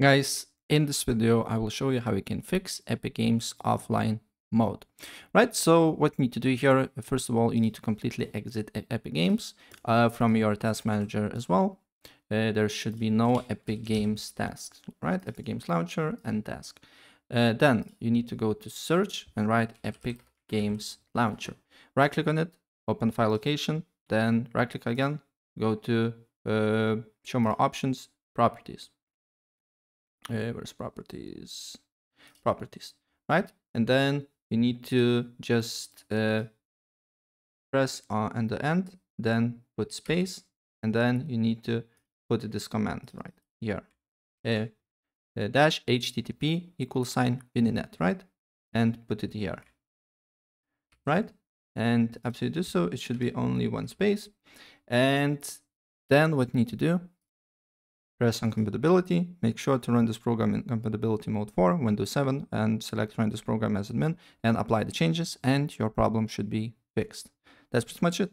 Guys, in this video, I will show you how you can fix Epic Games offline mode. Right, so what you need to do here, first of all, you need to completely exit Epic Games uh, from your task manager as well. Uh, there should be no Epic Games tasks, right? Epic Games Launcher and task. Uh, then you need to go to search and write Epic Games Launcher. Right click on it, open file location, then right click again, go to uh, show more options, properties uh, where's properties? Properties right? And then you need to just uh, press on the end then put space and then you need to put this command right here. Uh, uh, dash http equal sign wininet right? And put it here right? And after you do so it should be only one space. And then what you need to do press on compatibility, make sure to run this program in compatibility mode 4, Windows 7, and select run this program as admin, and apply the changes, and your problem should be fixed. That's pretty much it.